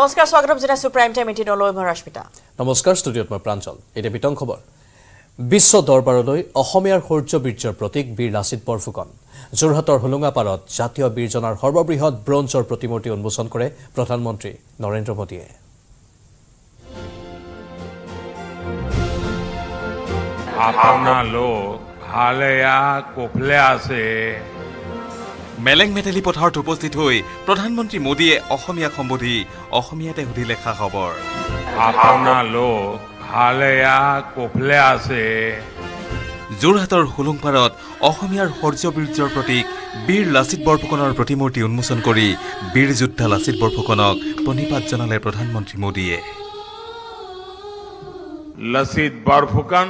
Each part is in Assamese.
নমস্কাৰ স্বাগতম জনাইছো প্ৰাইম টাইম এটিনলৈ মই ৰশ্মিতা নমস্কাৰ ষ্টুডিঅ'ত মই প্ৰাঞ্চল এতিয়া বিতং খবৰ বিশ্ব দৰবাৰলৈ অসমীয়াৰ শৌৰ্য বীৰ্যৰ প্ৰতীক বীৰ লাচিত বৰফুকন যোৰহাটৰ হোলোঙাপাৰত জাতীয় বীৰজনাৰ সৰ্ববৃহৎ ব্ৰঞ্জৰ প্ৰতিমূৰ্তি উন্মোচন কৰে প্ৰধানমন্ত্ৰী নৰেন্দ্ৰ মোদীয়ে આપણા લોક હાલયા કોફલ્યા છે মেলেং মেটেলি পথাৰত উপস্থিত হৈ প্ৰধানমন্ত্ৰী মোদীয়ে অসমীয়া সম্বোধি অসমীয়াতে সুধি লেখা খবৰ। আপোনালোক ভালেয়া কফলে আছে। যোৰহাটৰ হুলুংপাৰত অসমীয়াৰ শৌৰ্য বীৰ্যৰ প্ৰতীক বীৰ লাচিত বৰফুকনৰ প্ৰতিমূৰ্তি উন্মোচন কৰি বীৰ যোদ্ধা লাচিত বৰফুকনক প্ৰণিপাত জনালে প্ৰধানমন্ত্ৰী মোদীয়ে। লাচিত বৰফুকন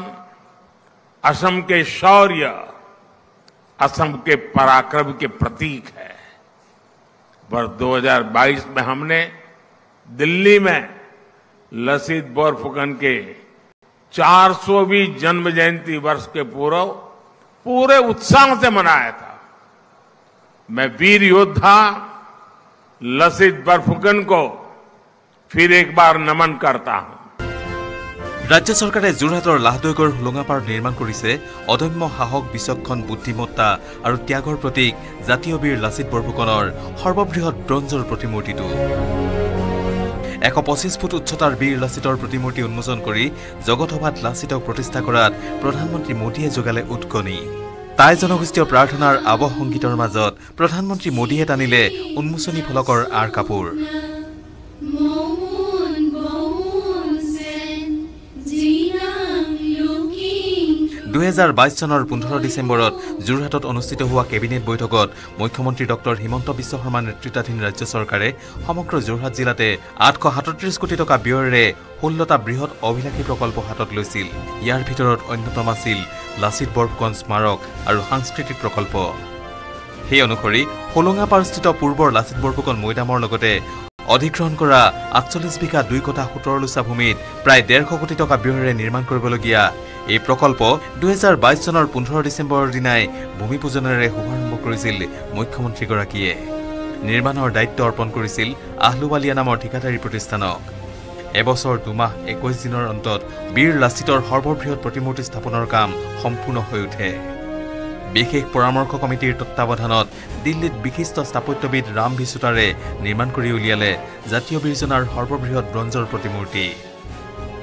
আসাম শৌৰ্য। असम के पराक्रम के प्रतीक है। वर्ष 2022 में हमने दिल्ली में लसित बोरफुकन के 400वीं जन्म जयंती वर्ष के पूर्व पूरे उत्साह से मनाया था। मैं वीर योद्धा लसित बरफुकन को फिर एक बार नमन करता हूँ। ৰাজ্য চৰকাৰে যোৰহাটৰ লাহদৈগড় হোলোঙাপাৰত নিৰ্মাণ কৰিছে অদম্য সাহস বিচক্ষণ বুদ্ধিমত্তা আৰু ত্যাগৰ প্ৰতীক জাতীয় বীৰ লাচিত বৰফুকনৰ সৰ্ববৃহৎ ব্ৰঞ্জৰ প্ৰতিমূৰ্তিটো। এশ পঁচিছ ফুট উচ্চতাৰ বীৰ লাচিতৰ প্ৰতিমূৰ্তি উন্মোচন কৰি জগতসভাত লাচিতক প্ৰতিষ্ঠা কৰাত প্ৰধানমন্ত্ৰী মোদীয়ে যোগালে উৎকণি টাই জনগোষ্ঠীয় প্ৰাৰ্থনাৰ আৱহ সংগীতৰ মাজত প্ৰধানমন্ত্ৰী মোদীয়ে টানিলে উন্মোচনী ফলকৰ আঁৰ কাপোৰ। দুহেজাৰ বাইছ চনৰ পোন্ধৰ ডিচেম্বৰত যোৰহাটত অনুষ্ঠিত হোৱা কেবিনেট বৈঠকত মুখ্যমন্ত্ৰী ডক্টৰ হিমন্ত বিশ্ব শৰ্মা নেতৃত্বাধীন ৰাজ্য চৰকাৰে সমগ্ৰ যোৰহাট জিলাতে আঠশ সাতত্ৰিছ কোটি টকা ব্যয়েৰে ষোল্লটা বৃহৎ অভিলাষী প্ৰকল্প হাতত লৈছিল। ইয়াৰ ভিতৰত অন্যতম আছিল লাচিত বৰফুকন স্মাৰক আৰু সাংস্কৃতিক প্ৰকল্প। সেই অনুসৰি হোলোঙাপাৰস্থিত পূৰ্বৰ লাচিত বৰফুকন মৈদামৰ লগতে অধিগ্ৰহণ কৰা আঠচল্লিছ বিঘা দুই কটা সোতৰ লোচা ভূমিত প্ৰায় ডেৰশ কোটি টকা ব্যয়েৰে নিৰ্মাণ কৰিবলগীয়া এই প্ৰকল্প দুহেজাৰ বাইছ চনৰ পোন্ধৰ ডিচেম্বৰৰ দিনাই ভূমি পূজনেৰে শুভাৰম্ভ কৰিছিল মুখ্যমন্ত্ৰীগৰাকীয়ে। নিৰ্মাণৰ দায়িত্ব অৰ্পণ কৰিছিল আহলুৱালিয়া নামৰ ঠিকাদাৰী প্ৰতিষ্ঠানক। এবছৰ দুমাহ একৈছ দিনৰ অন্তত বীৰ লাচিতৰ সৰ্ববৃহৎ প্ৰতিমূৰ্তি স্থাপনৰ কাম সম্পূৰ্ণ হৈ উঠে। বিশেষ পৰামৰ্শ কমিটিৰ তত্বাৱধানত দিল্লীত বিশিষ্ট স্থাপত্যবিদ ৰাম ভিচুতাৰে নিৰ্মাণ কৰি উলিয়ালে জাতীয় বীৰজনাৰ সৰ্ববৃহৎ ব্ৰঞ্জৰ প্ৰতিমূৰ্তি।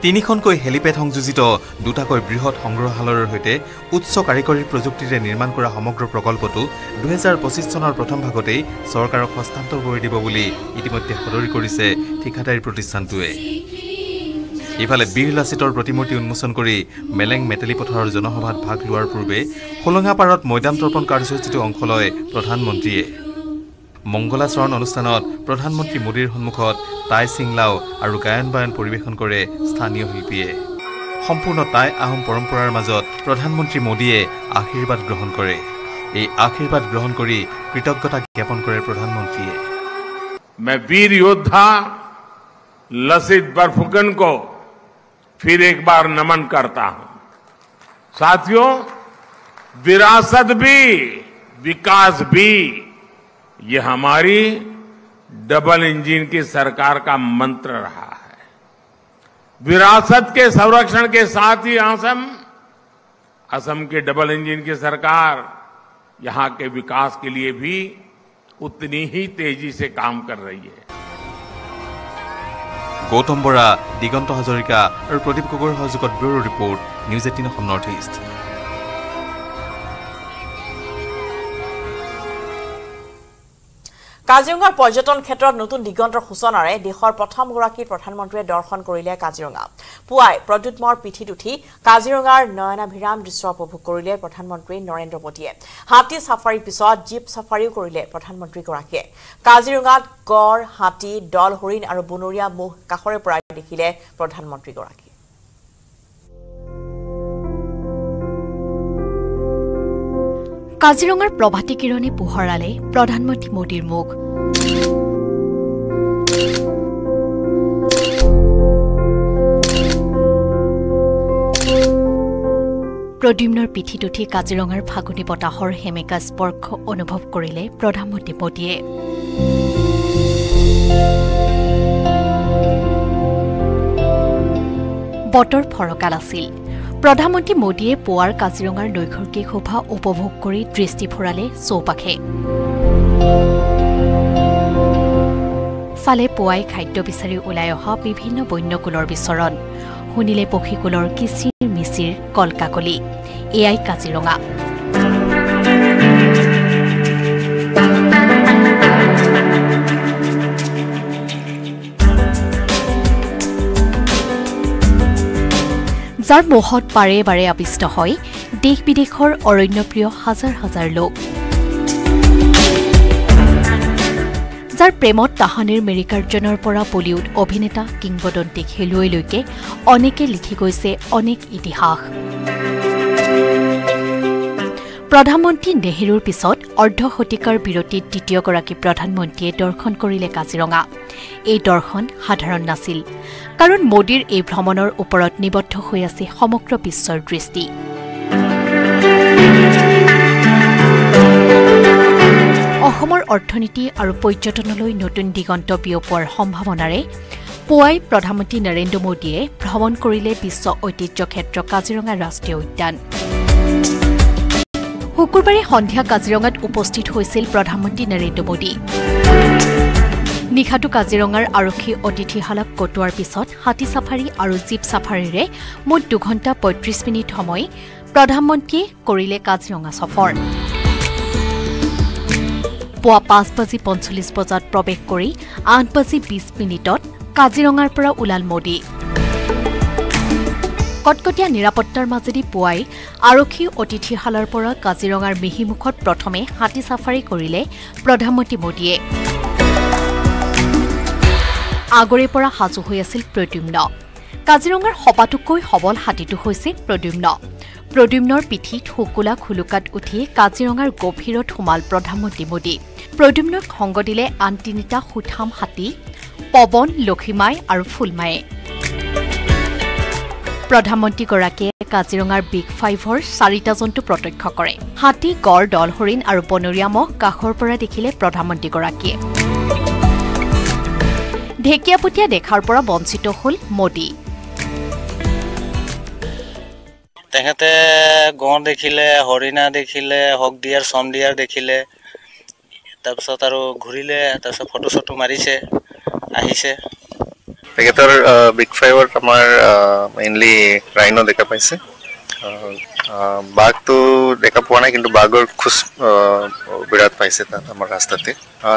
তিনিখনকৈ হেলিপেড সংযোজিত দুটাকৈ বৃহৎ সংগ্ৰহালয়ৰ সৈতে উচ্চ কাৰিকৰী প্ৰযুক্তিৰে নিৰ্মাণ কৰা সমগ্ৰ প্ৰকল্পটো দুহেজাৰ পঁচিছ চনৰ প্ৰথম ভাগতেই চৰকাৰক হস্তান্তৰ কৰি দিব বুলি ইতিমধ্যে সদৰি কৰিছে ঠিকাদাৰী প্ৰতিষ্ঠানটোৱে। ইফালে বীৰ লাচিতৰ প্ৰতিমূৰ্তি উন্মোচন কৰি মেলেং মেটেলি পথাৰৰ জনসভাত ভাগ লোৱাৰ পূৰ্বে হোলোঙাপাৰত মৈদাম তৰ্পণ কাৰ্যসূচীতো অংশ লয় প্ৰধানমন্ত্ৰীয়ে। মংগলাচৰণ অনুষ্ঠানত প্ৰধানমন্ত্ৰী মোদীৰ সন্মুখত টাই চিংলাও আৰু গায়ন বায়ন পৰিৱেশন কৰে স্থানীয় শিল্পীয়ে সম্পূৰ্ণ টাই আহোম পৰম্পৰাৰ মাজত প্ৰধানমন্ত্ৰী মোদীয়ে আশীৰ্বাদ গ্ৰহণ কৰে এই আশীৰ্বাদ গ্ৰহণ কৰি কৃতজ্ঞতা জ্ঞাপন কৰে প্ৰধানমন্ত্ৰীয়ে मैं वीर योद्धा लसित बरफुकन को फिर एक बार नमन करता हूं साथियों विरासत भी विकास भी ये हमारी डबल इंजन की सरकार का मंत्र रहा है विरासत के संरक्षण के साथ ही असम असम के डबल इंजन की सरकार यहां के विकास के लिए भी उतनी ही तेजी से काम कर रही है গৌতম বৰা দিগন্ত হাজৰিকা আৰু প্ৰদীপ গগৈৰ সহযোগত bureau' report news eighteen Assam north east কাজিৰঙাৰ পৰ্যটন ক্ষেত্ৰত নতুন দিগন্তৰ সূচনাৰে দেশৰ প্ৰথমগৰাকী প্ৰধানমন্ত্ৰীয়ে দৰ্শন কৰিলে কাজিৰঙা। পুৱাই প্ৰদ্যুৎমৰ পিঠিত উঠি কাজিৰঙাৰ নয়নাভিৰাম দৃশ্য উপভোগ কৰিলে প্ৰধানমন্ত্ৰী নৰেন্দ্ৰ মোদীয়ে। হাতী চাফাৰীৰ পিছত জীপ চাফাৰীও কৰিলে প্ৰধানমন্ত্ৰীগৰাকীয়ে। কাজিৰঙাত গড় হাতী দল হৰিণ আৰু বনৰীয়া ম'হ কাষৰে পৰা দেখিলে প্ৰধানমন্ত্ৰীগৰাকী কাজিৰঙাৰ প্ৰভাতী কিৰণে পোহৰালে প্ৰধানমন্ত্ৰী মোদীৰ মুখ। প্ৰদ্যুম্নৰ পিঠিত উঠি কাজিৰঙাৰ ফাগুনী বতাহৰ সেমেকা স্পৰ্শ অনুভৱ কৰিলে প্ৰধানমন্ত্ৰী মোদীয়ে। বতৰ ফৰকাল আছিল। প্ৰধানমন্ত্ৰী মোদীয়ে পুৱাৰ কাজিৰঙাৰ নৈসৰ্গিক শোভা উপভোগ কৰি দৃষ্টি ফুৰালে চৌপাশে। চালে পুৱাই খাদ্য বিচাৰি ওলাই অহা বিভিন্ন বন্যকুলৰ বিচৰণ। শুনিলে পক্ষীকুলৰ কিচিৰ মিচিৰ কলকাকলি। এয়াই কাজিৰঙা। যাৰ মোহত বাৰে বাৰে আবিষ্ট হয়। দেশ বিদেশৰ অৰণ্যপ্ৰিয় হাজাৰ হাজাৰ লোক। যাৰ প্ৰেমত তাহানিৰ মেৰিকাৰ্জনৰ পৰা বলিউড অভিনেতা কিংবদন্তী খেলুৱৈলৈকে অনেকে লিখি গৈছে অনেক ইতিহাস। প্ৰধানমন্ত্ৰী নেহেৰুৰ পিছত অৰ্ধ শতিকাৰ বিৰতিত দ্বিতীয়গৰাকী প্ৰধানমন্ত্ৰীয়ে দৰ্শন কৰিলে কাজিৰঙা। এই দৰ্শন সাধাৰণ নাছিল কাৰণ মোদীৰ এই ভ্ৰমণৰ ওপৰত নিবদ্ধ হৈ আছে সমগ্ৰ বিশ্বৰ দৃষ্টি। অসমৰ অৰ্থনীতি আৰু পৰ্যটনলৈ নতুন দিগন্ত বিয়পোৱাৰ সম্ভাৱনাৰে পুৱাই প্ৰধানমন্ত্ৰী নৰেন্দ্ৰ মোদীয়ে ভ্ৰমণ কৰিলে বিশ্ব ঐতিহ্য ক্ষেত্ৰ কাজিৰঙা ৰাষ্ট্ৰীয় উদ্যান। শুকুৰবাৰে সন্ধিয়া কাজিৰঙাত উপস্থিত হৈছিল প্ৰধানমন্ত্ৰী নৰেন্দ্ৰ মোদী। নিশাটো কাজিৰঙাৰ আৰক্ষী অতিথিশালাক কটোৱাৰ পিছত হাতী চাফাৰী আৰু জীপ চাফাৰীৰে মুঠ দুঘণ্টা পঁয়ত্ৰিছ মিনিট সময় প্ৰধানমন্ত্ৰীয়ে কৰিলে কাজিৰঙা সফৰ পুৱা পাঁচ বাজি পঞ্চল্লিছ বজাত প্ৰৱেশ কৰি আঠ বাজি বিছ মিনিটত কাজিৰঙাৰ পৰা ওলাল মোদী। কটকটীয়া নিৰাপত্তাৰ মাজেদি পুৱাই আৰক্ষী অতিথিশালাৰ পৰা কাজিৰঙাৰ মিহিমুখত প্ৰথমে হাতী চাফাৰী কৰিলে প্ৰধানমন্ত্ৰী মোদীয়ে। আগৰে পৰা সাজু হৈ আছিল প্ৰদ্যুম্ন। কাজিৰঙাৰ সবাতোকৈ সবল হাতীটো হৈছে প্ৰদ্যুম্ন। প্ৰদ্যুম্নৰ পিঠিত শুকুলা খুলুকাত উঠি কাজিৰঙাৰ গভীৰত সোমাল প্ৰধানমন্ত্ৰী মোদী। প্ৰদ্যুম্নক সংগ দিলে আন তিনিটা সুঠাম হাতী পৱন লক্ষীমাই আৰু ফুলমায়ে। প্ৰধানমন্ত্ৰীগৰাকীয়ে কাজিৰঙাৰ বিগ ফাইভৰ চাৰিটা জন্তু প্ৰত্যক্ষ কৰে। হাতী গড় দল হৰিণ আৰু বনৰীয়া মহ কাষৰ পৰা দেখিলে প্ৰধানমন্ত্ৰীগৰাকীয়ে। ঢেকীয়াপতীয়া দেখাৰ পৰা বঞ্চিত হ'ল মোদী। তেখেতে গঁড় দেখিলে হৰিণা দেখিলে হক দিয়াৰ চম দিয়াৰ দেখিলে। তাৰপিছত আৰু ঘূৰিলে তাৰপিছত ফটো চটো মাৰিছে আহিছে। তেখেতৰ বিগ ফাইভত আমাৰ মেইনলি ৰাইন দেখা পাইছে। বাঘটো দেখা পোৱা নাই কিন্তু বাঘৰ খোজ বিৰাট পাইছে তাত আমাৰ ৰাস্তাতে।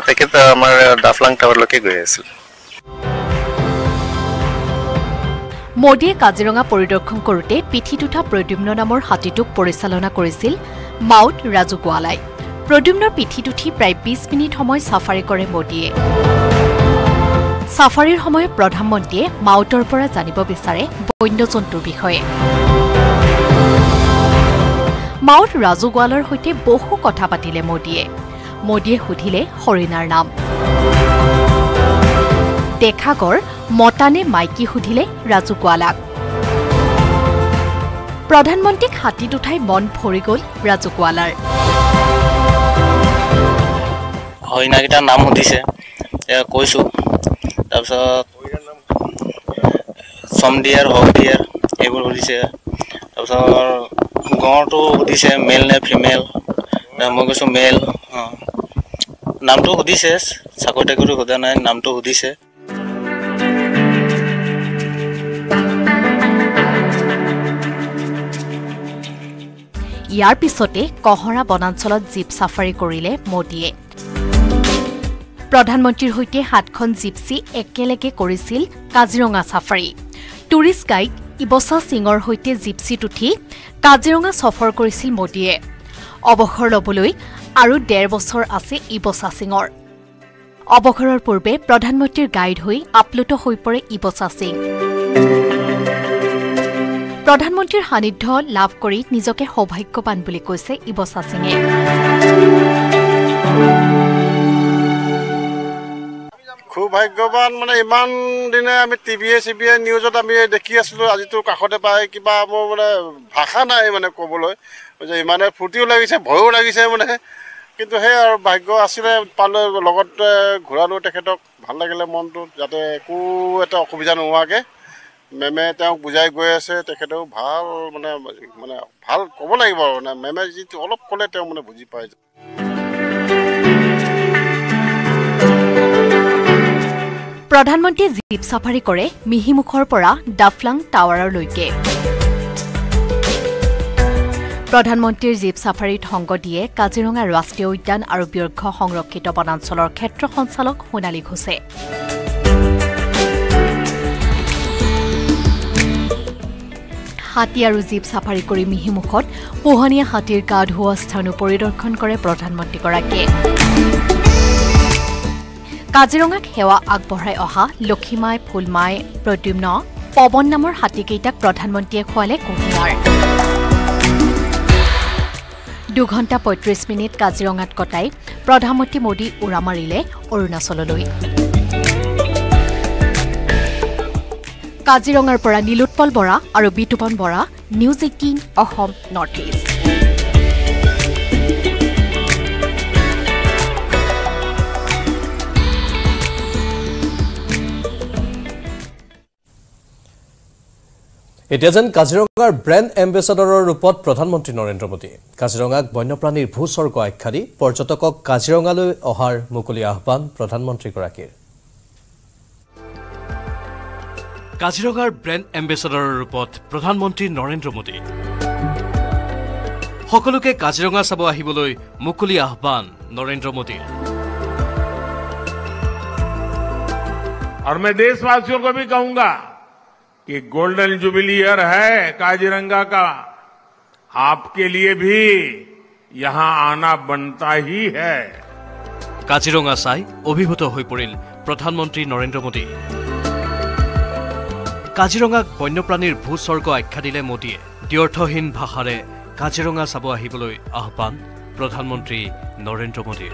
তেখেত আমাৰ ডাফলাং টাৱাৰলৈকে গৈ আছিল। মোদীয়ে কাজিৰঙা পৰিদৰ্শন কৰোঁতে পিঠিত উঠা প্ৰদ্যুম্ন নামৰ হাতীটোক পৰিচালনা কৰিছিল মাউট ৰাজুগোৱালাই প্ৰদ্যুম্নৰ পিঠিত উঠি প্ৰায় বিছ মিনিট সময় চাফাৰী কৰে মোদীয়ে। চাফাৰীৰ সময়ত প্ৰধানমন্ত্ৰীয়ে মাউটৰ পৰা জানিব বিচাৰে বন্যজন্তুৰ বিষয়ে। মাউট ৰাজুগোৱালৰ সৈতে বহু কথা পাতিলে মোদীয়ে। মোদীয়ে সুধিলে হৰিণাৰ নাম। দেখা গড় মতানে মাইকী সুধিলে ৰাজুগোৱালাক প্ৰধানমন্ত্ৰীক হাতীত উঠাই মন ভৰি গ'ল ৰাজুগোৱালাৰ হৰিণাকেইটাৰ নাম সুধিছে। কৈছোঁ তাৰপিছত চম দিয়াৰ হক দিয়াৰ এইবোৰ সুধিছে। তাৰপিছত গঁড়টো সুধিছে মেল নে ফিমেল মই কৈছোঁ মেল অঁ। নামটো সুধিছে চাকৰি তাকৰি সোধা নাই নামটো সুধিছে। ইয়াৰ পিছতে কহৰা বনাঞ্চলত জীপ চাফাৰী কৰিলে মোদীয়ে। প্ৰধানমন্ত্ৰীৰ সৈতে সাতখন জিপচি একেলগে কৰিছিল কাজিৰঙা চাফাৰী। টুৰিষ্ট গাইড ইবছা সিঙৰ সৈতে জিপচিত উঠি কাজিৰঙা সফৰ কৰিছিল মোদীয়ে। অৱসৰ ল'বলৈ আৰু ডেৰ বছৰ আছে ইবছা সিঙৰ। অৱসৰৰ পূৰ্বে প্ৰধানমন্ত্ৰীৰ গাইড হৈ আপ্লুত হৈ পৰে ইবছা সিং। প্ৰধানমন্ত্ৰীৰ সান্নিধ্য লাভ কৰি নিজকে সৌভাগ্যৱান বুলি কৈছে ইবছা সিঙে। খুব ভাগ্যৱান মানে ইমান দিনে আমি টিভিয়ে চিভিয়ে নিউজত আমি দেখি আছিলোঁ আজিতো কাষতে পাই কিবা মোৰ মানে ভাষা নাই মানে ক'বলৈ যে ইমানে ফূৰ্তিও লাগিছে ভয়ো লাগিছে মানে। কিন্তু সেই আৰু ভাগ্য আছিলে পালে লগত ঘূৰালোঁ তেখেতক ভাল লাগিলে মনটো যাতে একো এটা অসুবিধা নোহোৱাকৈ মেমে তেওঁক বুজাই গৈ আছে তেখেতেও ভাল মানে মানে ভাল ক'ব লাগিব আৰু মানে মেমে যিটো অলপ ক'লে তেওঁ মানে বুজি পায় প্ৰধানমন্ত্ৰীয়ে জীপ চাফাৰী কৰে মিহিমুখৰ পৰা ডাফলাং টাৱাৰলৈকে। প্ৰধানমন্ত্ৰীৰ জীপ চাফাৰীত সংগ দিয়ে কাজিৰঙা ৰাষ্ট্ৰীয় উদ্যান আৰু ব্যাঘ্ৰ সংৰক্ষিত বনাঞ্চলৰ ক্ষেত্ৰ সঞ্চালক সোণালী ঘোষে। হাতী আৰু জীপ চাফাৰী কৰি মিহিমুখত পোহনীয়া হাতীৰ গা ধোৱা স্থানো পৰিদৰ্শন কৰে প্ৰধানমন্ত্ৰীগৰাকীয়ে। কাজিৰঙাক সেৱা আগবঢ়াই অহা লক্ষীমাই ফুলমাই প্ৰদ্যুম্ন পৱন নামৰ হাতীকেইটাক প্ৰধানমন্ত্ৰীয়ে খুৱালে কুঁহিয়াৰ। দুঘণ্টা পঁয়ত্ৰিছ মিনিট কাজিৰঙাত কটাই প্ৰধানমন্ত্ৰী মোদী উৰা মাৰিলে অৰুণাচললৈ। কাজিৰঙাৰ পৰা নীলোৎপল বৰা আৰু Bitupan Bora news eighteen Assam north east. এতিয়া যেন কাজিৰঙাৰ ব্ৰেণ্ড এম্বেসাডৰেৰ ৰূপত প্ৰধানমন্ত্ৰী নৰেন্দ্ৰ মোদী। কাজিৰঙাক বন্যপ্ৰাণীৰ ভূস্বৰ্গ আখ্যা দি পৰ্যটকক কাজিৰঙালৈ অহাৰ মুকলি আহ্বান প্ৰধানমন্ত্ৰীগৰাকীৰ। কাজিৰঙাৰ ব্ৰেণ্ড এম্বেসাডৰেৰ ৰূপত প্ৰধানমন্ত্ৰী নৰেন্দ্ৰ মোদী। সকলোকে কাজিৰঙা চাব আহিবলৈ মুকলি আহ্বান নৰেন্দ্ৰ মোদীৰ আৰ মে দেশবাসীকে কহুঙ্গা कि गोल्डन जुबिली ईयर है काजीरंगा का आपके लिए भी यहां आना बनता ही है কাজিৰঙা চাই অভিভূত হৈ পৰিল প্ৰধানমন্ত্ৰী নৰেন্দ্ৰ মোদী কাজিৰঙাক বন্যপ্ৰাণীৰ ভূস্বৰ্গ আখ্যা দিলে মোদীয়ে দ্ব্যৰ্থহীন ভাষাৰে কাজিৰঙা চাব আহিবলৈ আহ্বান প্ৰধানমন্ত্ৰী নৰেন্দ্ৰ মোদীৰ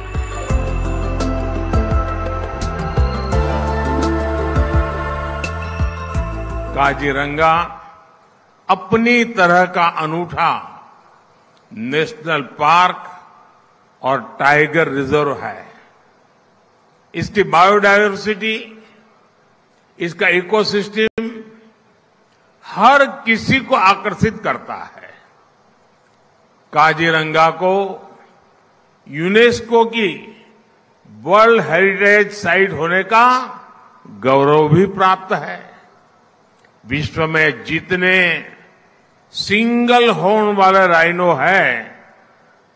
काजीरंगा अपनी तरह का अनूठा नेशनल पार्क और टाइगर रिज़र्व है। इसकी बायोडायवर्सिटी, इसका इकोसिस्टम हर किसी को आकर्षित करता है। काजीरंगा को, यूनेस्को की वर्ल्ड हेरिटेज साइट होने का गौरव भी प्राप्त है। विश्व में जितने सिंगल होर्न वाले राइनो हैं,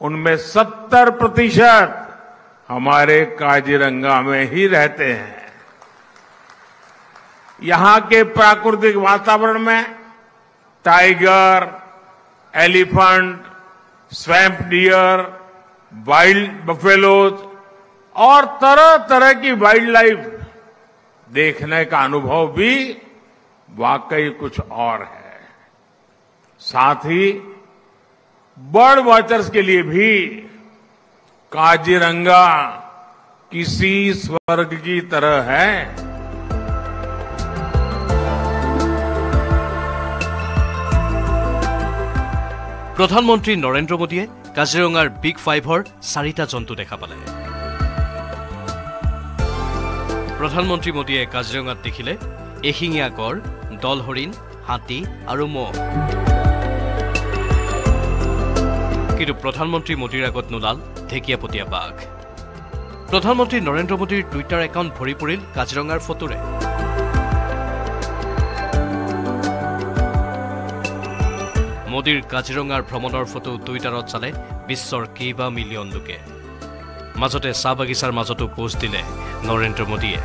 उनमें 70 प्रतिशत हमारे काजीरंगा में ही रहते हैं। यहाँ के प्राकृतिक वातावरण में tiger elephant swamp deer wild buffaloes और तरह तरह की वाइल्ड लाइफ देखने का अनुभव भी वाकई कुछ और है साथ ही बर्ड वॉचर्स के लिए भी काजीरंगा किसी स्वर्ग की तरह है প্ৰধানমন্ত্ৰী নৰেন্দ্ৰ মোদীয়ে কাজিৰঙাৰ বিগ ফাইভৰ চাৰিটা জন্তু দেখা পালে প্ৰধানমন্ত্ৰী মোদীয়ে কাজিৰঙাত দেখিলে এশিঙীয়া গড় দল হৰিণ হাতী আৰু মহ। কিন্তু প্ৰধানমন্ত্ৰী মোদীৰ আগত নোলাল ঢেকীয়াপতীয়া বাঘ। প্ৰধানমন্ত্ৰী নৰেন্দ্ৰ মোদীৰ টুইটাৰ একাউণ্ট ভৰি পৰিল কাজিৰঙাৰ ফটোৰে। মোদীৰ কাজিৰঙাৰ ভ্ৰমণৰ ফটো টুইটাৰত চালে বিশ্বৰ কেইবা মিলিয়ন লোকে। মাজতে চাহ বাগিচাৰ মাজতো পোষ্ট দিলে নৰেন্দ্ৰ মোদীয়ে।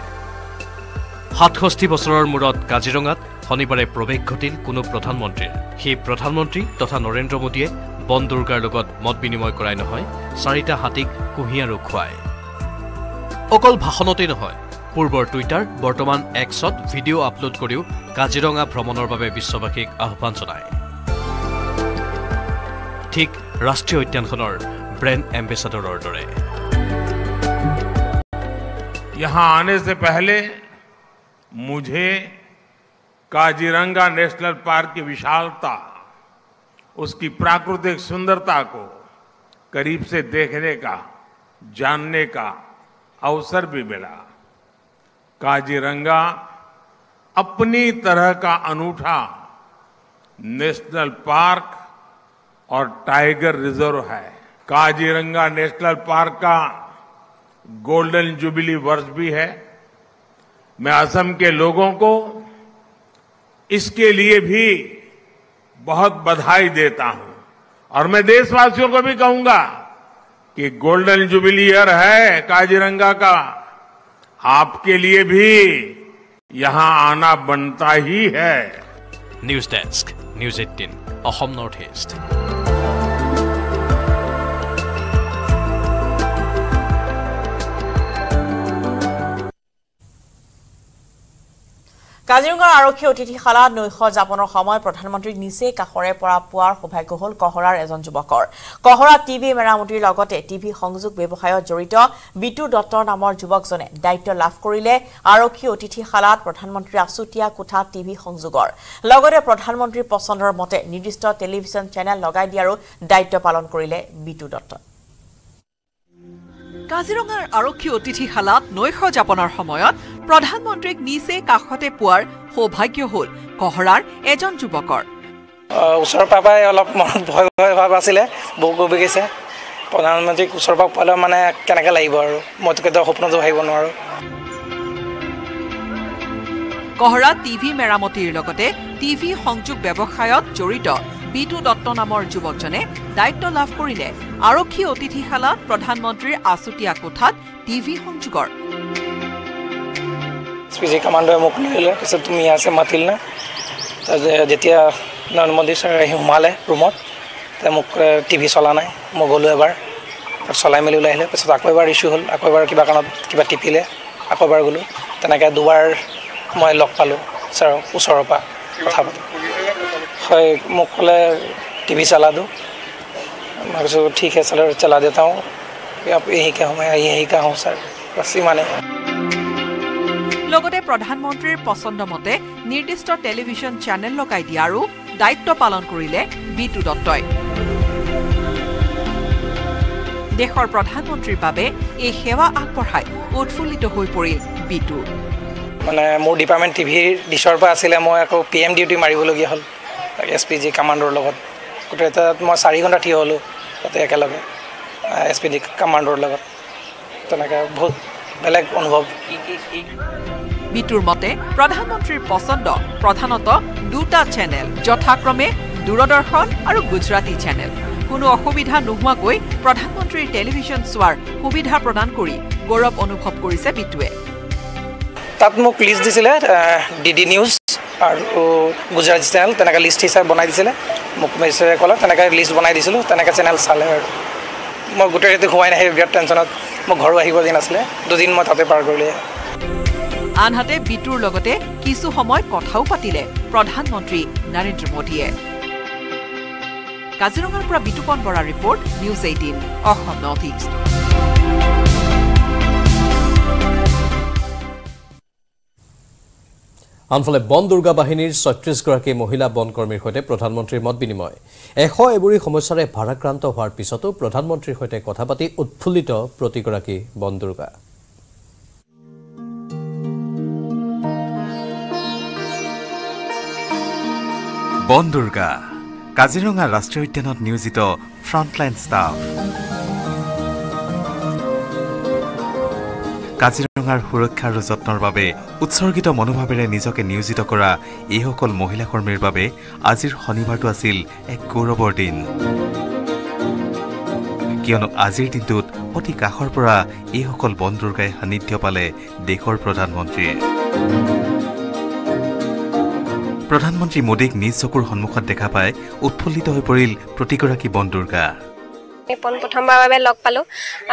সাতষষ্ঠি বছৰৰ মূৰত কাজিৰঙাত শনিবাৰে প্ৰৱেশ ঘটিল কোনো প্ৰধানমন্ত্ৰীৰ সেই প্ৰধানমন্ত্ৰী তথা নৰেন্দ্ৰ মোদীয়ে বন দুৰ্গাৰ লগত মত বিনিময় কৰাই নহয় চাৰিটা হাতীক কুঁহিয়াৰো খুৱায় অকল ভাষণতেই নহয় পূৰ্বৰ টুইটাৰ বৰ্তমান এক্সত ভিডিঅ' আপলোড কৰিও কাজিৰঙা ভ্ৰমণৰ বাবে বিশ্ববাসীক আহ্বান জনায় ঠিক ৰাষ্ট্ৰীয় উদ্যানখনৰ ব্ৰেণ্ড এম্বেচাডৰৰ দৰে यहां आने से पहले मुझे काजीरंगा नेशनल पार्क की विशालता, उसकी प्राकृतिक सुंदरता को करीब से देखने का, जानने का अवसर भी मिला। काजीरंगा अपनी तरह का अनूठा नेशनल पार्क और टाइगर रिज़र्व है। काजीरंगा नेशनल पार्क का गोल्डन जुबिली वर्ष भी है। मैं असम के लोगों को इसके लिए भी बहुत बधाई देता हूँ। और मैं देशवासियों को भी कहूँगा कि गोल्डन जुबिली ईयर है काजीरंगा का। आपके लिए भी यहाँ आना बनता ही है। News desk news eighteen north east কাজিৰঙাৰ আৰক্ষী অতিথিশালাত নৈশ যাপনৰ সময়ত প্ৰধানমন্ত্ৰীক নিচেই কাষৰে পৰা পোৱাৰ সৌভাগ্য হ'ল কহৰাৰ এজন যুৱকৰ। কহৰা টিভি মেৰামতিৰ লগতে টিভি সংযোগ ব্যৱসায়ত জড়িত বিটু দত্তৰ নামৰ যুৱকজনে দায়িত্ব লাভ কৰিলে। আৰক্ষী অতিথিশালাত প্ৰধানমন্ত্ৰীৰ আছুতীয়া কোঠা টিভি সংযোগৰ। লগতে প্ৰধানমন্ত্ৰীৰ পচন্দৰ মতে নিৰ্দিষ্ট টেলিভিছন চেনেল লগাই দিয়াৰো দায়িত্ব পালন কৰিলে বিটু দত্তই। কাজিৰঙাৰ আৰক্ষী অতিথিশালাত নৈশ যাপনৰ সময়ত প্ৰধানমন্ত্ৰীক নিচে কাষতে পোৱাৰ সৌভাগ্য হ'ল কহৰাৰ এজন যুৱকৰ। ওচৰৰ পৰা পাই অলপ মনত ভয় ভয় ভাৱ আছিলে বহু কবি গৈছে। প্ৰধানমন্ত্ৰীক ওচৰৰ পৰা পালে মানে কেনেকৈ লাগিব আৰু মইতো কেতিয়াও সপোনতো ভাবিব নোৱাৰোঁ। কহৰা টিভি মেৰামতিৰ লগতে টিভি সংযোগ ব্যৱসায়ত জড়িত। বিটু দত্ত নামৰ যুৱকজনে দায়িত্ব লাভ কৰিলে। আৰক্ষী অতিথিশালাত প্ৰধানমন্ত্ৰীৰ আছুতীয়া কোঠাত টিভি সংযোগৰ। এছ পি জি কামাণ্ডোৱে মোক লৈ পিছত তুমি আছে মাতিল না। তাৰপিছত যেতিয়া নৰেন্দ্ৰ মোদী ছাৰ আহি সোমালে ৰুমত তেতিয়া মোক টিভি চলা নাই। মই গ'লোঁ এবাৰ। চলাই মেলি ওলাই আহিলে। পিছত আকৌ এবাৰ ইছ্যু হ'ল। আকৌ এবাৰ কিবা কাৰণত কিবা টিপিলে। আকৌ এবাৰ গ'লোঁ। তেনেকৈ দুবাৰ মই লগ পালোঁ ছাৰক ওচৰৰ পৰা কথা পাতি। হয় মোক ক'লে টি ভি চলা দিওঁ মই কৈছোঁ ঠিক আছে চলাৰ চলা দিয়া হওঁ শিকা হওঁ শিকা হওঁ ছাৰ। বাচ ইমানেই লগতে প্ৰধানমন্ত্ৰীৰ পচন্দ মতে নিৰ্দিষ্ট টেলিভিশ্যন চেনেল লগাই দিয়া আৰু দায়িত্ব পালন কৰিলে বিটু দত্তই। দেশৰ প্ৰধানমন্ত্ৰীৰ বাবে এই সেৱা আগবঢ়াই উৎফুল্লিত হৈ পৰিল বিটু। মানে মোৰ ডিপাৰ্টমেণ্ট টিভিৰ ডিছৰ পৰা আছিলে মই আকৌ পি এম ডিউটি মাৰিবলগীয়া হ'ল। এছ পি জি কামাণ্ডোৰ লগত। গোটেই তাত মই চাৰি ঘণ্টা থিয় হ'লোঁ তাতে একেলগে এছ পি জি কামাণ্ডোৰ লগত। তেনেকৈ বহুত বেলেগ অনুভৱ। বিটুৰ মতে প্ৰধানমন্ত্ৰীৰ পচন্দ প্ৰধানত দুটা চেনেল যথাক্ৰমে দূৰদৰ্শন আৰু গুজৰাটী চেনেল কোনো অসুবিধা নোহোৱাকৈ প্ৰধানমন্ত্ৰীৰ টেলিভিছন চোৱাৰ সুবিধা প্ৰদান কৰি গৌৰৱ অনুভৱ কৰিছে বিটুৱে। তাত মোক লিষ্ট দিছিলে ডি ডি নিউজ আৰু গুজৰাটী চেনেল তেনেকৈ লিষ্ট হিচাপে বনাই দিছিলে। মোক মেছেৰে ক'লে তেনেকৈ লিষ্ট বনাই দিছিলোঁ তেনেকৈ চেনেল চালে আৰু। মই গোটেই ৰাতি সোমাই নাহি বিৰাট টেনশ্যনত মোক ঘৰো আহিব দিয়া নাছিলে দুদিন মই তাতে পাৰ কৰিলোঁ আনহাতে বিটুৰ লগতে কিছু সময় কথাও পাতিলে প্ৰধানমন্ত্ৰী নৰেন্দ্ৰ মোদীয়ে। কাজিৰঙাৰ পৰা Bitupan Bora report news eighteen Assam north east. আনফালে বন দুৰ্গা বাহিনীৰ ছয়ত্ৰিছগৰাকী মহিলা বন কৰ্মীৰ সৈতে প্ৰধানমন্ত্ৰীৰ মত বিনিময়। এশ এবুৰি সমস্যাৰে ভাৰাক্ৰান্ত হোৱাৰ পিছতো প্ৰধানমন্ত্ৰীৰ সৈতে কথা পাতি উৎফুল্লিত প্ৰতিগৰাকী বন দুৰ্গা। বন দুৰ্গা কাজিৰঙা ৰাষ্ট্ৰীয় উদ্যানত নিয়োজিত ফ্ৰণ্টলাইন ষ্টাফ। কাজিৰঙাৰ সুৰক্ষা আৰু যত্নৰ বাবে উৎসৰ্গিত মনোভাৱেৰে নিজকে নিয়োজিত কৰা এইসকল মহিলা কৰ্মীৰ বাবে আজিৰ শনিবাৰটো আছিল এক গৌৰৱৰ দিন। কিয়নো আজিৰ দিনটোত অতি কাষৰ পৰা এইসকল বন দুৰ্গাই সান্নিধ্য পালে দেশৰ প্ৰধানমন্ত্ৰীয়ে। প্ৰধানমন্ত্ৰী মোদীক নিজ চকুৰ সন্মুখত দেখা পাই উৎফুল্লিত হৈ পৰিল প্ৰতিগৰাকী বন দুৰ্গা। পোনপ্ৰথমবাৰৰ বাবে লগ পালোঁ।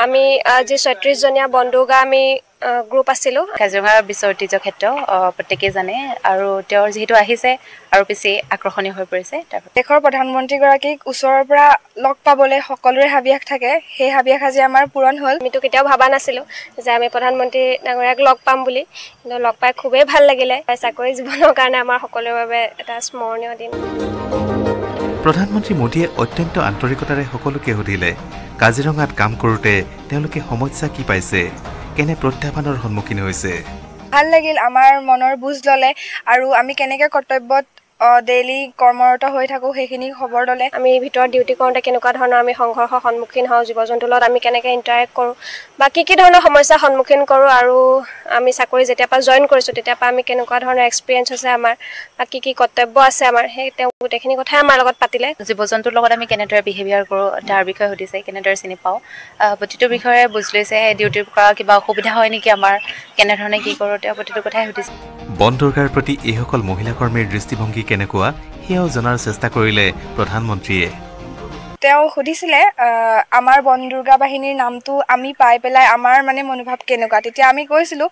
আমি আজি ছয়ত্ৰিছজনীয়া বনদুৰ্গা আমি গ্ৰুপ আছিলোঁ কাজিৰঙা বিশ্ব ঐতিহ্য ক্ষেত্ৰ প্ৰত্যেকেই জানে আৰু তেওঁৰ যিহেতু আহিছে আৰু বেছি আকৰ্ষণীয় হৈ পৰিছে দেশৰ প্ৰধানমন্ত্ৰীগৰাকীক ওচৰৰ পৰা লগ পাবলৈ সকলোৰে হাবিয়াস থাকে সেই হাবিয়াস আজি আমাৰ পূৰণ হ'ল। আমিতো কেতিয়াও ভবা নাছিলোঁ যে আমি প্ৰধানমন্ত্ৰী ডাঙৰীয়াক লগ পাম বুলি কিন্তু লগ পাই খুবেই ভাল লাগিলে। চাকৰি জীৱনৰ কাৰণে আমাৰ সকলোৰে বাবে এটা স্মৰণীয় দিন। প্ৰধানমন্ত্ৰী মোদীয়ে অত্যন্ত আন্তৰিকতাৰে সকলোকে সুধিলে কাজিৰঙাত কাম কৰোঁতে তেওঁলোকে সমস্যা কি পাইছে? কেনে প্ৰত্যাহ্বানৰ সন্মুখীন হৈছে? ভাল লাগিল আমাৰ মনৰ বুজ ল'লে আৰু আমি কেনেকৈ কৰ্তব্যত ডেইলি কৰ্মৰত হৈ থাকোঁ সেইখিনি খবৰ ল'লে। আমি ভিতৰত ডিউটি কৰোঁতে কেনেকুৱা ধৰণৰ আমি সংঘৰ্ষৰ সন্মুখীন হওঁ জীৱ জন্তুৰ লগত আমি কেনেকৈ ইণ্টাৰেক্ট কৰোঁ বা কি কি ধৰণৰ সমস্যাৰ সন্মুখীন কৰোঁ আৰু আমি চাকৰি যেতিয়াৰ পৰা জইন কৰিছোঁ তেতিয়াৰ পৰা আমি কেনেকুৱা ধৰণৰ এক্সপিৰিয়েঞ্চ আছে আমাৰ বা কি কি কৰ্তব্য আছে আমাৰ সেই তেওঁ গোটেইখিনি কথাই আমাৰ লগত পাতিলে। জীৱ জন্তুৰ লগত আমি কেনেদৰে বিহেভিয়াৰ কৰোঁ তাৰ বিষয়ে সুধিছে কেনেদৰে চিনি পাওঁ প্ৰতিটো বিষয়ে বুজ লৈছে ডিউটিৰ পৰা কিবা অসুবিধা হয় নেকি আমাৰ কেনেধৰণে কি কৰোঁ তেওঁ প্ৰতিটো কথাই সুধিছে। বন দুৰ্গাৰ প্ৰতি এইসকল মহিলা কৰ্মীৰ দৃষ্টিভংগী কেনেকুৱা সেয়াও জনাৰ চেষ্টা কৰিলে প্ৰধানমন্ত্ৰীয়ে। তেওঁ সুধিছিলে আমাৰ বন দুৰ্গা বাহিনীৰ নামটো আমি পাই পেলাই আমাৰ মানে মনোভাৱ কেনেকুৱা? তেতিয়া আমি কৈছিলোঁ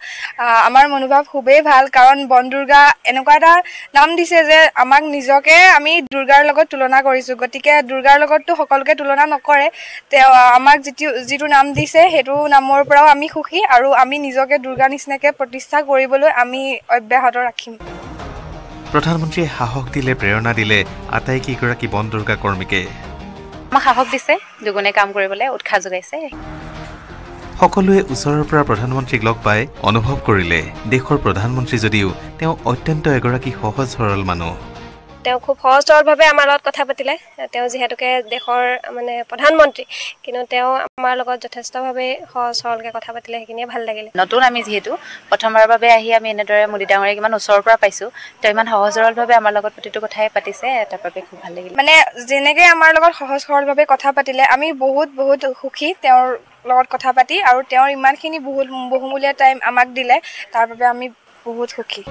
আমাৰ মনোভাৱ খুবেই ভাল কাৰণ বন দুৰ্গা এনেকুৱা এটা নাম দিছে যে আমাক নিজকে আমি দুৰ্গাৰ লগত তুলনা কৰিছোঁ। গতিকে দুৰ্গাৰ লগততো সকলোকে তুলনা নকৰে। তেওঁ আমাক যিটো যিটো নাম দিছে সেইটো নামৰ পৰাও আমি সুখী আৰু আমি নিজকে দুৰ্গা নিচিনাকৈ প্ৰতিষ্ঠা কৰিবলৈ আমি অব্যাহত ৰাখিম। প্ৰধানমন্ত্ৰীয়ে সাহস দিলে প্ৰেৰণা দিলে আটাইকেইগৰাকী বন দুৰ্গা কৰ্মীকে। আমাক সাহস দিছে দুগুণে কাম কৰিবলৈ উৎসাহ যোগাইছে। সকলোৱে ওচৰৰ পৰা প্ৰধানমন্ত্ৰীক লগ পাই অনুভৱ কৰিলে। দেশৰ প্ৰধানমন্ত্ৰী যদিও তেওঁ অত্যন্ত এগৰাকী সহজ সৰল মানুহ। তেওঁ খুব সহজ সৰলভাৱে আমাৰ লগত কথা পাতিলে। তেওঁ যিহেতুকে দেশৰ মানে প্ৰধানমন্ত্ৰী কিন্তু তেওঁ আমাৰ লগত যথেষ্টভাৱে সহজ সৰলকৈ কথা পাতিলে সেইখিনিয়ে ভাল লাগিলে। নতুন আমি যিহেতু প্ৰথমবাৰৰ বাবে আহি আমি এনেদৰে মোদী ডাঙৰীক ইমান ওচৰৰ পৰা পাইছোঁ। তেওঁ ইমান সহজ সৰলভাৱে আমাৰ লগত প্ৰতিটো কথাই পাতিছে তাৰ বাবে খুব ভাল লাগিল। মানে যেনেকৈ আমাৰ লগত সহজ সৰলভাৱে কথা পাতিলে আমি বহুত বহুত সুখী তেওঁৰ লগত কথা পাতি আৰু তেওঁৰ ইমানখিনি বহুত বহুমূলীয়া টাইম আমাক দিলে তাৰ বাবে আমি বহুত সুখী।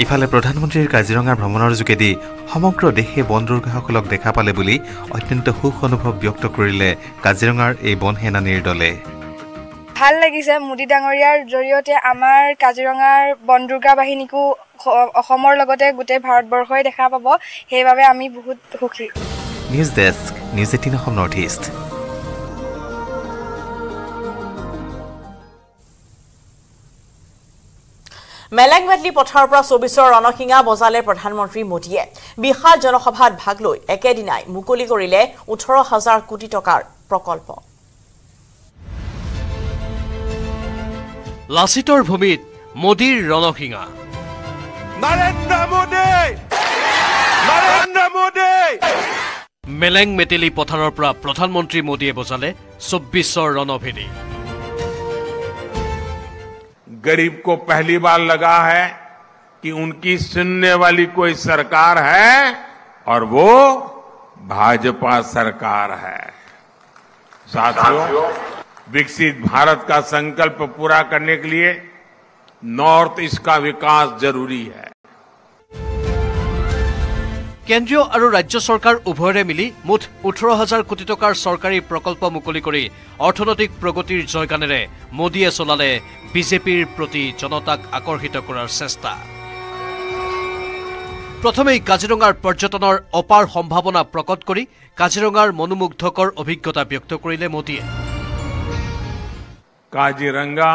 ইফালে প্ৰধানমন্ত্ৰীৰ কাজিৰঙা ভ্ৰমণৰ যোগেদি সমগ্ৰ দেশে বন দুৰ্গাসকলক দেখা পালে বুলি অত্যন্ত সুখ অনুভৱ ব্যক্ত কৰিলে কাজিৰঙাৰ এই বন সেনানীৰ দলে। ভাল লাগিছে মোদী ডাঙৰীয়াৰ জৰিয়তে আমাৰ কাজিৰঙাৰ বন দুৰ্গা বাহিনীকো অসমৰ লগতে গোটেই ভাৰতবৰ্ষই দেখা পাব। সেইবাবে আমি বহুত সুখী। News desk news eighteen Assam north east. Meleng মেটলি পথাৰৰ পৰা চৌবিছৰ ৰণসিঙা বজালে প্ৰধানমন্ত্ৰী মোদীয়ে। বিশাল জনসভাত ভাগ লৈ একেদিনাই মুকলি কৰিলে ওঠৰ হাজাৰ কোটি টকাৰ প্ৰকল্প। লাচিতৰ ভূমিত মোদীৰ ৰণসিঙা নৰেন্দ্ৰ মোদী! নৰেন্দ্ৰ মোদী! মেলেং মেটেলি পথাৰৰ পৰা প্ৰধানমন্ত্ৰী মোদীয়ে বজালে চৌব্বিছৰ ৰণভেদী। गरीब को पहली बार लगा है कि उनकी सुनने वाली कोई सरकार है और वो भाजपा सरकार है। साथियों विकसित भारत का संकल्प पूरा करने के लिए नॉर्थ ईस्ट का विकास ज़रूरी है। কেন্দ্ৰীয় আৰু ৰাজ্য চৰকাৰ উভয়ৰে মিলি মুঠ ওঠৰ হাজাৰ কোটি টকাৰ চৰকাৰী প্ৰকল্প মুকলি কৰি অৰ্থনৈতিক প্ৰগতিৰ জয়গানেৰে মোদীয়ে চলালে বিজেপিৰ প্ৰতি জনতাক আকৰ্ষিত কৰাৰ চেষ্টা প্ৰথমেই কাজিৰঙাৰ পৰ্যটনৰ অপাৰ সম্ভাৱনা প্ৰকট কৰি কাজিৰঙাৰ মনোমুগ্ধকৰ অভিজ্ঞতা ব্যক্ত কৰিলে মোদীয়ে काजीरंगा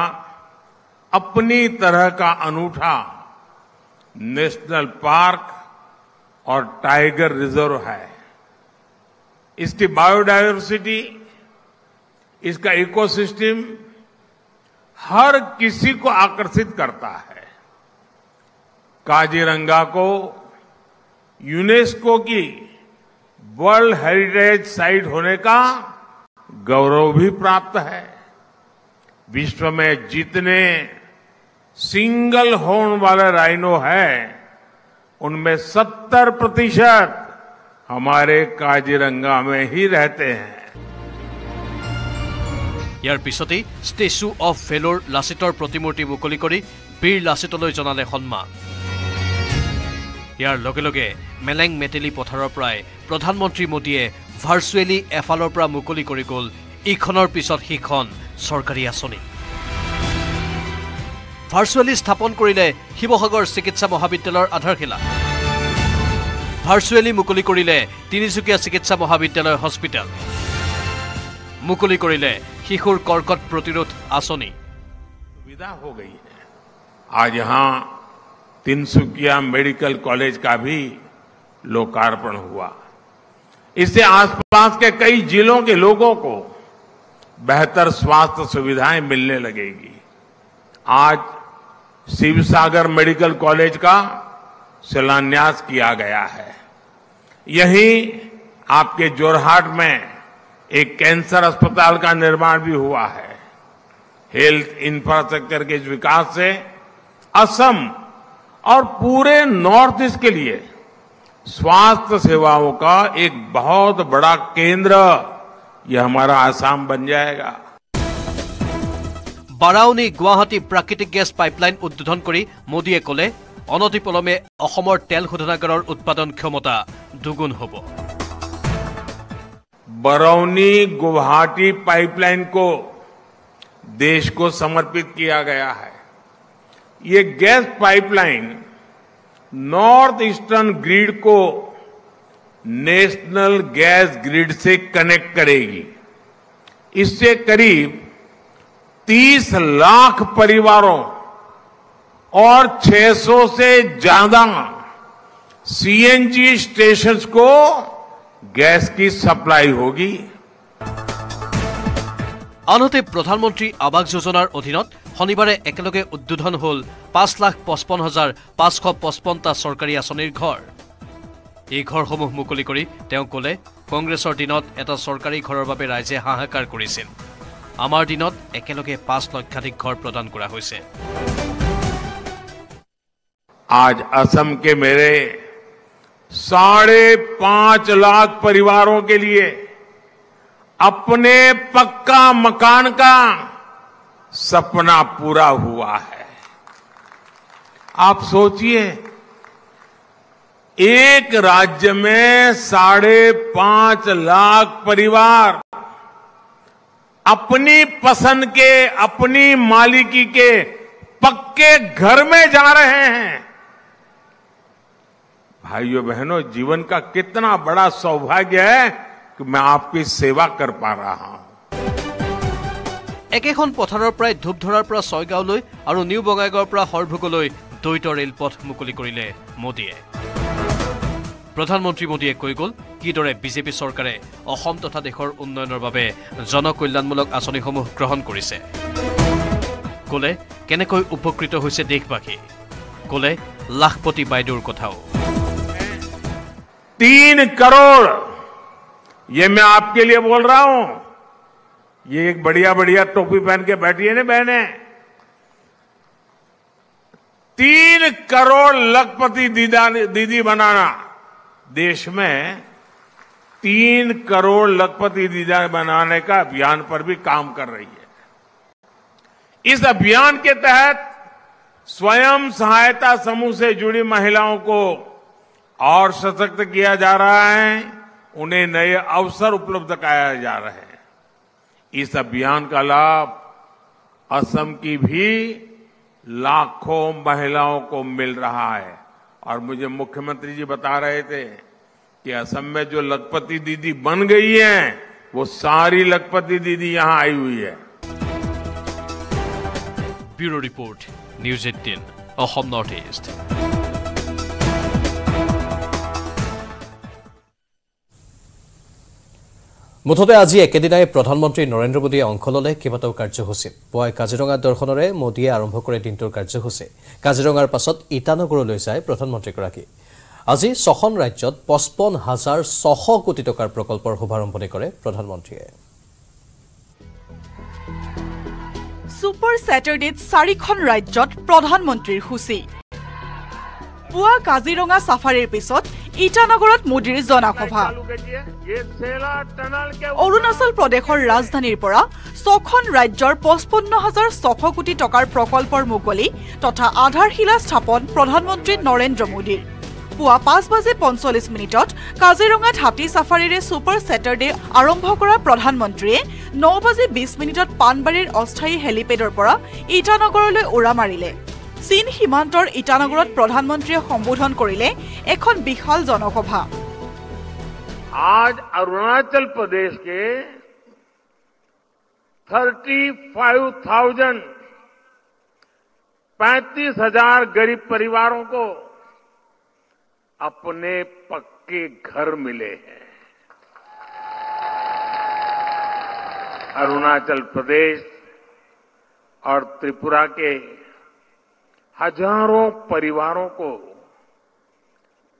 अपनी तरह का अनूठा नेशनल पार्क और टाइगर रिज़र्व है। इसकी बायोडायवर्सिटी इसका इकोसिस्टम हर किसी को आकर्षित करता है। काजीरंगा को यूनेस्को की वर्ल्ड हेरिटेज साइट होने का गौरव भी प्राप्त है। विश्व में जितने सिंगल हॉर्न वाले राइनो हैं उनमें 70 प्रतिशत हमारे काजीरंगा में ही रहते हैं ইয়াৰ পিছতেই ষ্টেচু অৱ ভেলোৰ লাচিতৰ প্ৰতিমূৰ্তি মুকলি কৰি বীৰ লাচিতলৈ জনালে সন্মান ইয়াৰ লগে লগে মেলেং মেটেলি পথাৰৰ পৰাই প্ৰধানমন্ত্ৰী মোদীয়ে ভাৰ্চুৱেলি এফালৰ পৰা মুকলি কৰি গ'ল ইখনৰ পিছত সিখন চৰকাৰী আঁচনি ভাৰ্চুৱেলি স্থাপন কৰিলে শিৱসাগৰ চিকিৎসা মহাবিদ্যালয়ৰ আধাৰশিলা ভাৰ্চুৱেলি মুকলি কৰিলে তিনিচুকীয়া চিকিৎসা মহাবিদ্যালয় হস্পিটেল মুকলি কৰিলে শিশুৰ কৰ্কট প্ৰতিৰোধ আঁচনি सुविधा हो गई है आज यहां तिनसुकिया मेडिकल कॉलेज का भी लोकार्पण हुआ इससे आसपास के कई जिलों के लोगों को बेहतर स्वास्थ्य सुविधाएं मिलने लगेगी आज शिवसागर मेडिकल कॉलेज का शिलान्यास किया गया है। यही आपके जोरहाट में एक कैंसर अस्पताल का निर्माण भी हुआ है। हेल्थ इंफ्रास्ट्रक्चर के विकास से असम और पूरे नॉर्थ ईस्ट के लिए स्वास्थ्य सेवाओं का एक बहुत बड़ा केंद्र यह हमारा आसाम बन जाएगा। বাৰাউনী গুৱাহাটী প্ৰাকৃতিক গেছ পাইপলাইন উদ্বোধন কৰি মোদীয়ে ক'লে অনতিপলমে অসমৰ তেল শোধনাগাৰৰ উৎপাদন ক্ষমতা দুগুণ হ'ব बरौनी गुवाहाटी पाइपलाइन को देश को समर्पित किया गया है ये gas pipeline north eastern grid को नेशनल गैस ग्रिड से कनेक्ट करेगी इससे करीब 30 लाख परिवारों और 600 से ज्यादा सीएनजी स्टेशंस को गैस की सप्लाई होगी আনহাতে প্ৰধানমন্ত্ৰী আৱাস যোজনাৰ অধীনত শনিবাৰে একেলগে উদ্বোধন হ'ল পাঁচ লাখ পঁচপন্ন হাজাৰ পাঁচশ পঁচপন্নটা চৰকাৰী আঁচনিৰ ঘৰ এই ঘৰসমূহ মুকলি কৰি তেওঁ ক'লে কংগ্ৰেছৰ দিনত এটা চৰকাৰী ঘৰৰ বাবে ৰাইজে হাহাকাৰ কৰিছিল আমাৰ দিনত একেলগে পাঁচ লক্ষাধিক ঘৰ প্ৰদান কৰা হৈছে आज असम के मेरे साढ़े पांच लाख परिवारों के लिए अपने पक्का मकान का सपना पूरा हुआ है आप सोचिए एक राज्य में साढ़े पांच लाख परिवार अपनी पसंद के अपनी मालिकी के पक्के घर में जा रहे हैं भाइयों बहनों जीवन का कितना बड़ा सौभाग्य है कि मैं आपकी सेवा कर पा रहा हूं একেখন পথাৰৰ পৰাই ধূপধৰাৰ পৰা ছয়গাঁওলৈ আৰু নিউ বঙাইগাঁৱৰ পৰা সৰভোগলৈ দ্বৈত ৰেলপথ মুকলি কৰিলে মোদীয়ে প্ৰধানমন্ত্ৰী মোদীয়ে কৈ গ'ল কিদৰে বিজেপি চৰকাৰে অসম তথা দেশৰ উন্নয়নৰ বাবে জনকল্যাণমূলক আঁচনিসমূহ গ্ৰহণ কৰিছে ক'লে কেনেকৈ উপকৃত হৈছে দেশবাসী ক'লে লাখপতি বাইদেউৰ কথাও तीन करोड़ ये मैं आपके लिए बोल रहा हूं ये एक बढ़िया बढ़िया टोपी पहन के बैठी है ना बहने तीन करोड़ लखपति दीदा दीदी बनाना देश में तीन करोड़ लखपति दीदा बनाने का अभियान पर भी काम कर रही है। इस अभियान के तहत स्वयं सहायता समूह से जुड़ी महिलाओं को और सशक्त किया जा रहा है, उन्हें नए अवसर उपलब्ध कराए जा रहे हैं। इस अभियान का लाभ असम की भी लाखों महिलाओं को मिल रहा है। और मुझे मुख्यमंत्री जी बता रहे थे कि असम में जो लखपति दीदी बन गई हैं वो सारी लखपति दीदी यहां आई हुई है bureau report news eighteen Assam north east মুঠতে আজি একেদিনাই প্ৰধানমন্ত্ৰী নৰেন্দ্ৰ মোদীয়ে অংশ ল'লে কেইবাটাও কাৰ্যসূচীত পুৱাই কাজিৰঙা দৰ্শনেৰে মোদীয়ে আৰম্ভ কৰে দিনটোৰ কাৰ্যসূচী কাজিৰঙাৰ পাছত ইটানগৰলৈ যায় প্ৰধানমন্ত্ৰীগৰাকী আজি ছখন ৰাজ্যত পঁচপন্ন হাজাৰ ছশ কোটি টকাৰ প্ৰকল্পৰ শুভাৰম্ভণি কৰে প্ৰধানমন্ত্ৰীয়ে। ছুপাৰ ছেটাৰডেত চাৰিখন ৰাজ্যত প্ৰধানমন্ত্ৰীৰ সূচী। পুৱা কাজিৰঙা চাফাৰীৰ পিছত ইটানগৰত মোদীৰ জনসভা। অৰুণাচল প্ৰদেশৰ ৰাজধানীৰ পৰা ছখন ৰাজ্যৰ পঁচপন্ন হাজাৰ ছশ কোটি টকাৰ প্ৰকল্পৰ মুকলি তথা আধাৰশিলা স্থাপন প্ৰধানমন্ত্ৰী নৰেন্দ্ৰ মোদীৰ। পুৱা পাঁচ বাজি পঞ্চল্লিছ মিনিটত কাজিৰঙাত হাতী চাফাৰীৰে ছুপাৰ ছেটাৰডে আৰম্ভ কৰা প্ৰধানমন্ত্ৰীয়ে ন বাজি বিছ মিনিটত পাণবাৰীৰ অস্থায়ী হেলিপেডৰ পৰা ইটানগৰলৈ উৰা মাৰিলে চীন সীমান্তৰ ইটানগৰত প্ৰধানমন্ত্ৰীয়ে সম্বোধন কৰিলে এখন বিশাল জনসভা आज अरुणाचल प्रदेश के थर्टी फाइव थाउजेंड पैंतीस हजार गरीब परिवारों को अपने पक्के घर मिले हैं। अरुणाचल प्रदेश और त्रिपुरा के हज़ारों परिवारों को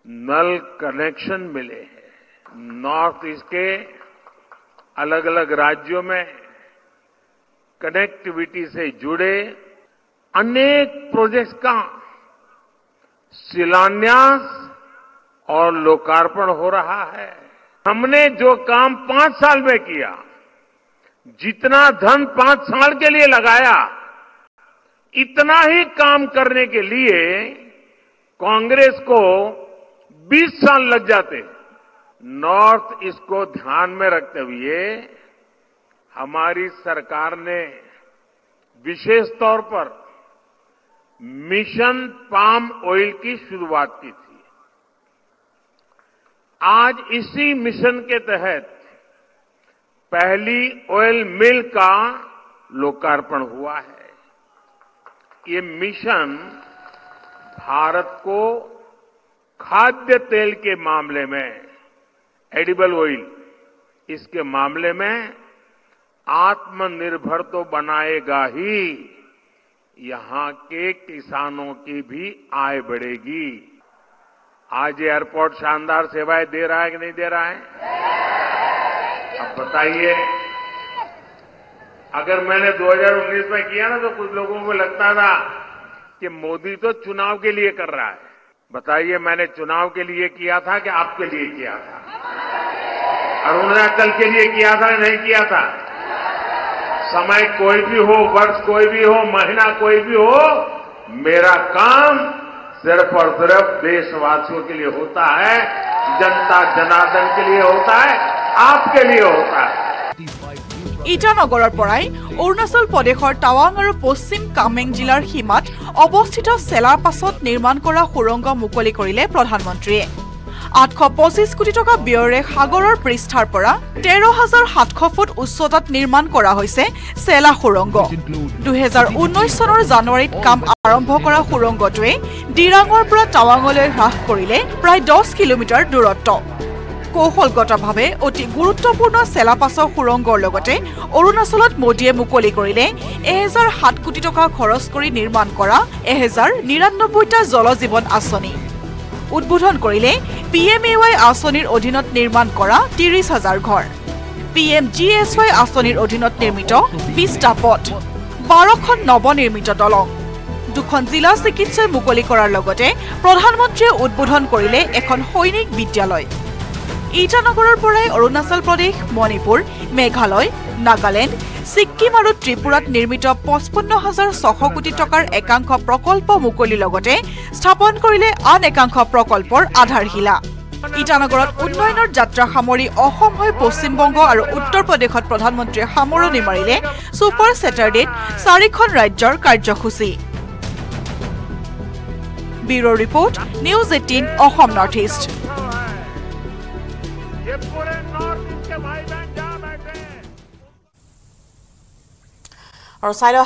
नल कनेक्शन मिले हैं। नॉर्थ ईस्ट के अलग अलग राज्यों में कनेक्टिविटी से जुड़े अनेक प्रोजेक्ट्स का शिलान्यास और लोकार्पण हो रहा है। हमने जो काम पाँच साल में किया, जितना धन पाँच साल के लिए लगाया, इतना ही काम करने के लिए कांग्रेस को 20 साल लग जाते। नॉर्थ ईस्ट को ध्यान में रखते हुए हमारी सरकार ने विशेष तौर पर मिशन पाम ऑयल की शुरुआत की थी। आज इसी मिशन के तहत पहली ऑयल मिल का लोकार्पण हुआ है। ये मिशन भारत को खाद्य तेल के मामले में एडिबल ऑयल इसके मामले में आत्मनिर्भर तो बनाएगा ही। यहाँ के किसानों की भी आय बढ़ेगी। आज एयरपोर्ट शानदार सेवाएँ दे रहा है कि नहीं दे रहा है? अब बताइए, अगर मैंने 2019 में किया ना तो कुछ लोगों को लगता था कि मोदी तो चुनाव के लिए कर रहा है। बताइए, मैंने चुनाव के लिए किया था कि आपके लिए किया था? कल के लिए किया था नहीं किया था? समय कोई भी हो, वर्ष कोई भी हो, महीना कोई भी हो, मेरा काम सिर्फ और सिर्फ देशवासियों के लिए होता है जनता जनार्दन के लिए होता है आपके लिए होता है ইটানগৰৰ পৰাই অৰুণাচল প্ৰদেশৰ টাৱাং আৰু পশ্চিম কামেং জিলাৰ সীমাত অৱস্থিত চেলাৰ পাছত নিৰ্মাণ কৰা সুৰংগ মুকলি কৰিলে প্ৰধানমন্ত্ৰীয়ে আঠশ পঁচিছ কোটি টকা ব্যয়েৰে সাগৰৰ পৃষ্ঠাৰ পৰা তেৰ হাজাৰ সাতশ ফুট উচ্চতাত নিৰ্মাণ কৰা হৈছে চেলা সুৰংগ। দুহেজাৰ ঊনৈছ চনৰ জানুৱাৰীত কাম আৰম্ভ কৰা সুৰংগটোৱে ডিৰাঙৰ পৰা টাৱাঙলৈ হ্ৰাস কৰিলে প্ৰায় দহ কিলোমিটাৰ দূৰত্ব। কৌশলগতভাৱে অতি গুৰুত্বপূৰ্ণ চেলাপাছৰ সুৰংগৰ লগতে অৰুণাচলত মোদীয়ে মুকলি কৰিলে এহেজাৰ সাত কোটি টকা খৰচ কৰি নিৰ্মাণ কৰা এহেজাৰ নিৰান্নব্বৈটা জল জীৱন আঁচনি। উদ্বোধন কৰিলে পি এম এ ৱাই আঁচনিৰ অধীনত নিৰ্মাণ কৰা ত্ৰিশ হাজাৰ ঘৰ। P M G S Y আঁচনিৰ অধীনত নিৰ্মিত বিছটা পথ। বাৰখন নৱনিৰ্মিত দলং। দুখন জিলা চিকিৎসালয় মুকলি কৰাৰ লগতে প্ৰধানমন্ত্ৰীয়ে উদ্বোধন কৰিলে এখন সৈনিক বিদ্যালয়। ইটানগৰৰ পৰাই অৰুণাচল প্ৰদেশ মণিপুৰ মেঘালয় নাগালেণ্ড ছিক্কিম আৰু ত্ৰিপুৰাত নিৰ্মিত পঁচপন্ন হাজাৰ ছশ কোটি টকাৰ একাংশ প্ৰকল্প মুকলিৰ লগতে স্থাপন কৰিলে আন একাংশ প্ৰকল্পৰ আধাৰশিলা। ইটানগৰত উন্নয়নৰ যাত্ৰা সামৰি অসম হৈ পশ্চিমবংগ আৰু উত্তৰ প্ৰদেশত প্ৰধানমন্ত্ৰীয়ে সামৰণি মাৰিলে ছুপাৰ ছেটাৰডেত চাৰিখন ৰাজ্যৰ কাৰ্যসূচী। Bureau' report news eighteen Assam north east. আৰু চাই লওঁ